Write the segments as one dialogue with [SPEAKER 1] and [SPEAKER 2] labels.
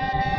[SPEAKER 1] Bye.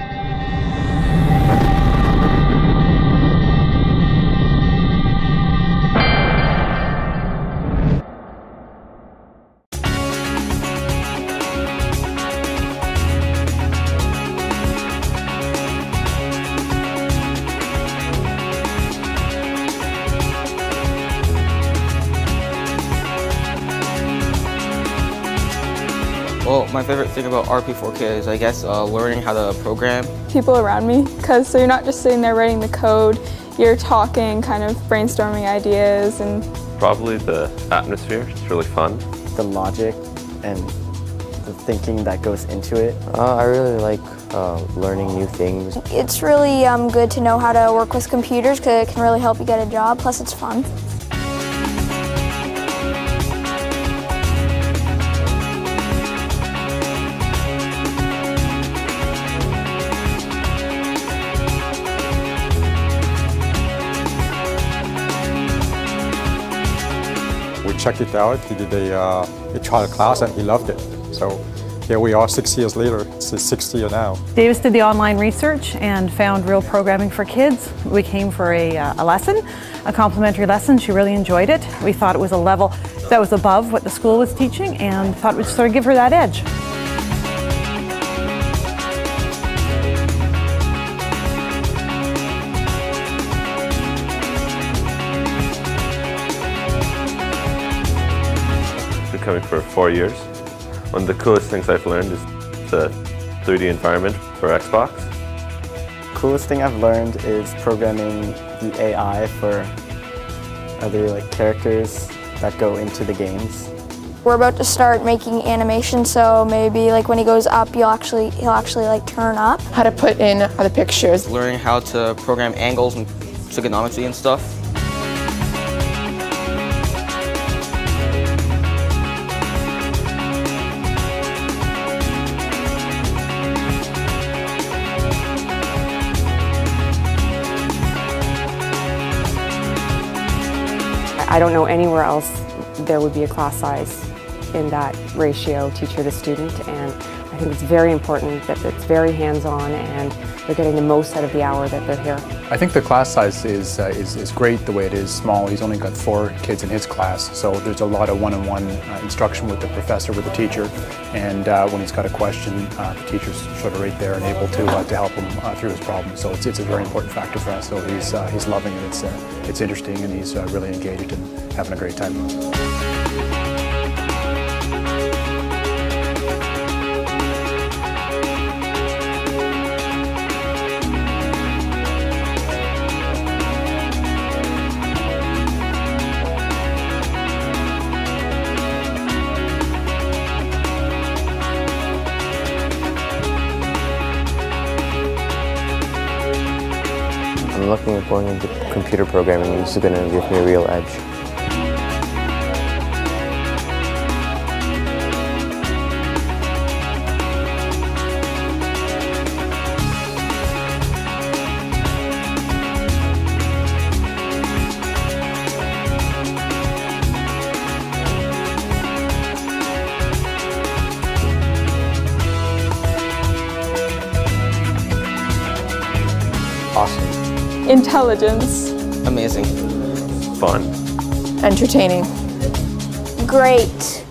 [SPEAKER 1] Well, my favorite thing about RP4K is, I guess, uh, learning how to program.
[SPEAKER 2] People around me, because so you're not just sitting there writing the code, you're talking, kind of brainstorming ideas and...
[SPEAKER 3] Probably the atmosphere, it's really fun.
[SPEAKER 4] The logic and the thinking that goes into it.
[SPEAKER 5] Uh, I really like uh, learning new things.
[SPEAKER 6] It's really um, good to know how to work with computers because it can really help you get a job, plus it's fun.
[SPEAKER 7] Checked it out, he did a, uh, a trial class and he loved it. So here we are six years later, it's his sixth year now.
[SPEAKER 8] Davis did the online research and found real programming for kids. We came for a, uh, a lesson, a complimentary lesson. She really enjoyed it. We thought it was a level that was above what the school was teaching and thought we'd sort of give her that edge.
[SPEAKER 3] Coming for four years. One of the coolest things I've learned is the 3D environment for Xbox.
[SPEAKER 4] Coolest thing I've learned is programming the AI for other like characters that go into the games.
[SPEAKER 6] We're about to start making animation, so maybe like when he goes up, you'll actually he'll actually like turn up.
[SPEAKER 9] How to put in the pictures.
[SPEAKER 1] Learning how to program angles and trigonometry and stuff.
[SPEAKER 10] I don't know anywhere else there would be a class size in that ratio teacher to student and I think it's very important that it's very hands-on and they're getting the most out of the hour that they're here.
[SPEAKER 11] I think the class size is, uh, is, is great the way it is small. He's only got four kids in his class so there's a lot of one-on-one uh, instruction with the professor, with the teacher and uh, when he's got a question uh, the teacher's sort of right there and able to, uh, to help him uh, through his problem. So it's, it's a very important factor for us. So he's, he's loving it. It's, it's interesting and he's really engaged and having a great time.
[SPEAKER 5] Looking at going into computer programming. This is going to give me a real edge.
[SPEAKER 7] Awesome.
[SPEAKER 2] Intelligence.
[SPEAKER 1] Amazing.
[SPEAKER 3] Fun.
[SPEAKER 9] Entertaining.
[SPEAKER 6] Great.